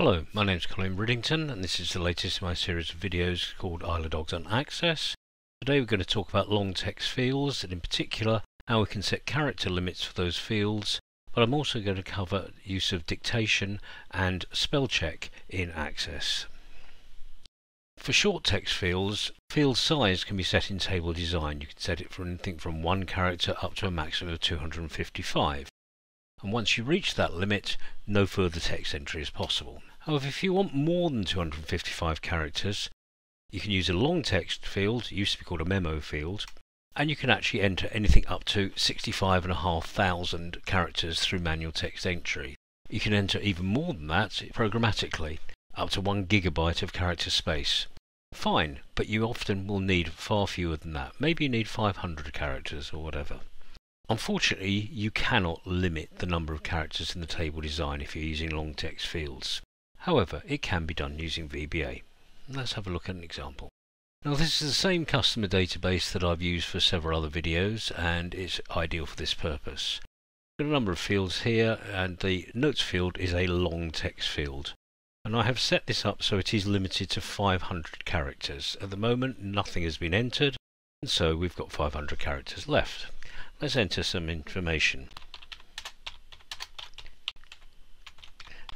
Hello, my name is Colin Riddington and this is the latest in my series of videos called Isladogs on Access. Today we're going to talk about long text fields and in particular how we can set character limits for those fields but I'm also going to cover use of dictation and spell check in Access. For short text fields, field size can be set in table design. You can set it for anything from one character up to a maximum of 255 and once you reach that limit no further text entry is possible. However if you want more than 255 characters you can use a long text field, used to be called a memo field, and you can actually enter anything up to 65,500 characters through manual text entry. You can enter even more than that programmatically, up to 1 gigabyte of character space. Fine, but you often will need far fewer than that. Maybe you need 500 characters or whatever. Unfortunately, you cannot limit the number of characters in the table design if you're using long text fields. However, it can be done using VBA. Let's have a look at an example. Now this is the same customer database that I've used for several other videos and it's ideal for this purpose. Got a number of fields here and the notes field is a long text field. And I have set this up so it is limited to 500 characters. At the moment nothing has been entered and so we've got 500 characters left. Let's enter some information.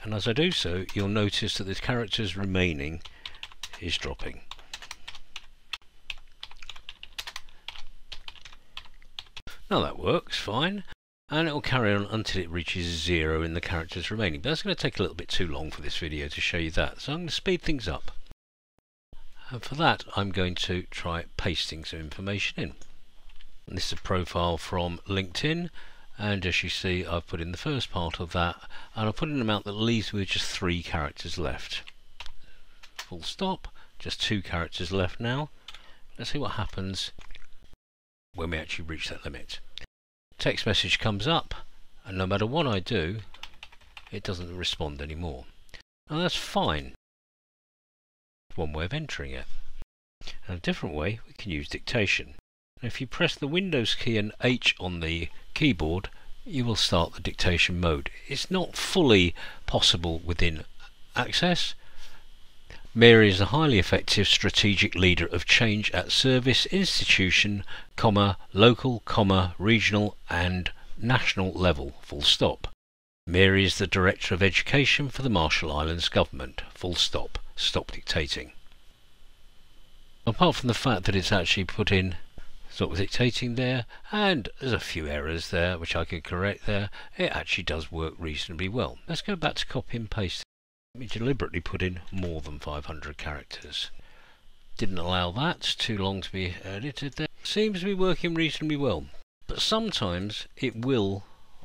And as I do so, you'll notice that the characters remaining is dropping. Now that works fine and it will carry on until it reaches zero in the characters remaining. But that's going to take a little bit too long for this video to show you that. So I'm going to speed things up. And for that I'm going to try pasting some information in. And this is a profile from LinkedIn and as you see I've put in the first part of that and I've put in an amount that leaves me with just three characters left. Full stop, just two characters left now. Let's see what happens when we actually reach that limit. Text message comes up and no matter what I do it doesn't respond anymore. and that's fine. One way of entering it. And a different way we can use dictation. If you press the Windows key and H on the keyboard, you will start the dictation mode. It's not fully possible within Access. Mary is a highly effective strategic leader of change at service, institution, comma, local, comma, regional and national level, full stop. Mary is the Director of Education for the Marshall Islands Government, full stop. Stop dictating. Apart from the fact that it's actually put in stop dictating there. And there's a few errors there which I can correct there. It actually does work reasonably well. Let's go back to copy and paste. Let me deliberately put in more than 500 characters. Didn't allow that. Too long to be edited there. Seems to be working reasonably well. But sometimes it will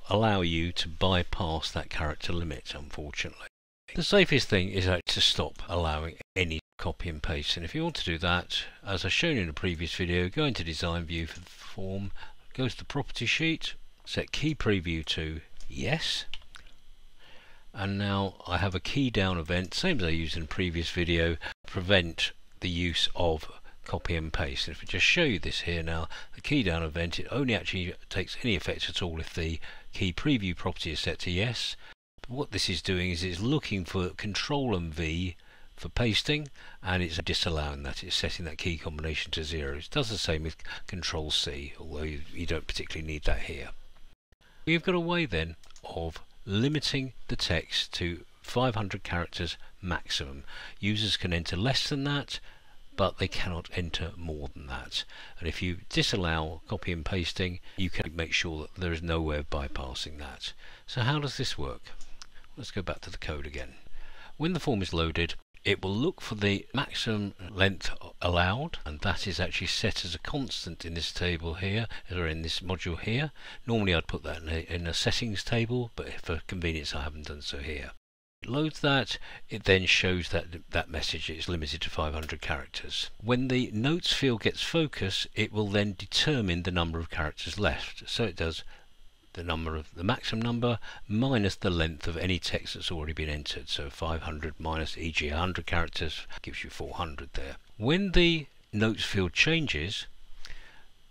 allow you to bypass that character limit unfortunately. The safest thing is to stop allowing any copy and paste. And if you want to do that as I've shown in a previous video go into design view for the form go to the property sheet set key preview to yes. And now I have a key down event same as I used in a previous video prevent the use of copy and paste. And if I just show you this here now the key down event it only actually takes any effect at all if the key preview property is set to yes. What this is doing is it's looking for control and V for pasting and it's disallowing that it's setting that key combination to zero. It does the same with control C although you, you don't particularly need that here. We've got a way then of limiting the text to 500 characters maximum. Users can enter less than that but they cannot enter more than that. And if you disallow copy and pasting you can make sure that there is no way of bypassing that. So how does this work? Let's go back to the code again. When the form is loaded it will look for the maximum length allowed and that is actually set as a constant in this table here or in this module here. Normally I'd put that in a, in a settings table but for convenience I haven't done so here. It loads that. It then shows that that message is limited to 500 characters. When the notes field gets focus it will then determine the number of characters left. So it does the number of the maximum number minus the length of any text that's already been entered. So 500 minus e.g. 100 characters gives you 400 there. When the notes field changes,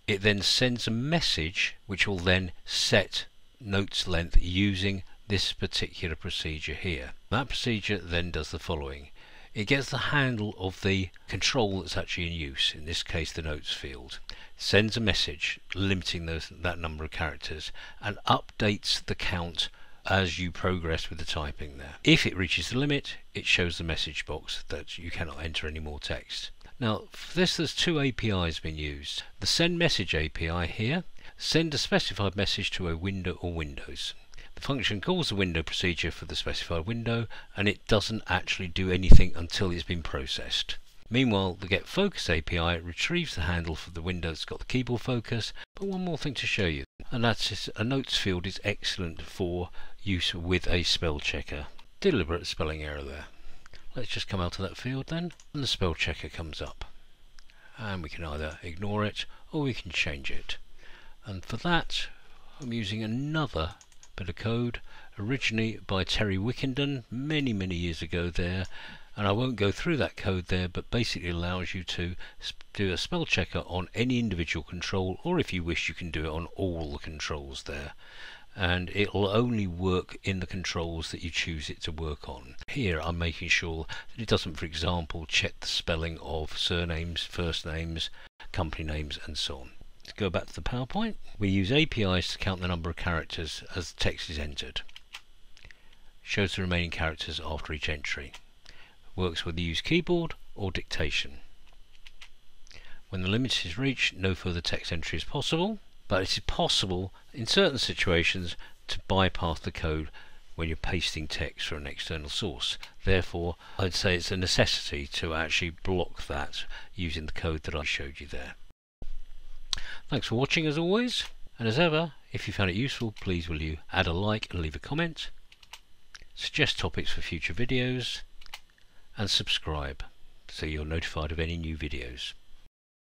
it then sends a message which will then set notes length using this particular procedure here. That procedure then does the following. It gets the handle of the control that's actually in use, in this case the notes field, sends a message limiting those, that number of characters, and updates the count as you progress with the typing there. If it reaches the limit, it shows the message box that you cannot enter any more text. Now, for this there's two APIs being used. The send message API here, send a specified message to a window or windows. The function calls the window procedure for the specified window and it doesn't actually do anything until it's been processed. Meanwhile, the Get Focus API retrieves the handle for the window that's got the keyboard focus. But one more thing to show you, and that's a notes field is excellent for use with a spell checker. Deliberate spelling error there. Let's just come out of that field then, and the spell checker comes up. And we can either ignore it or we can change it. And for that, I'm using another bit of code originally by Terry Wickenden many many years ago there and I won't go through that code there but basically allows you to do a spell checker on any individual control or if you wish you can do it on all the controls there and it'll only work in the controls that you choose it to work on. Here I'm making sure that it doesn't for example check the spelling of surnames, first names, company names and so on. To go back to the PowerPoint, we use APIs to count the number of characters as the text is entered. Shows the remaining characters after each entry. Works whether you use keyboard or dictation. When the limit is reached, no further text entry is possible, but it is possible in certain situations to bypass the code when you're pasting text from an external source. Therefore, I'd say it's a necessity to actually block that using the code that I showed you there. Thanks for watching as always, and as ever, if you found it useful, please will you add a like and leave a comment, suggest topics for future videos, and subscribe so you're notified of any new videos.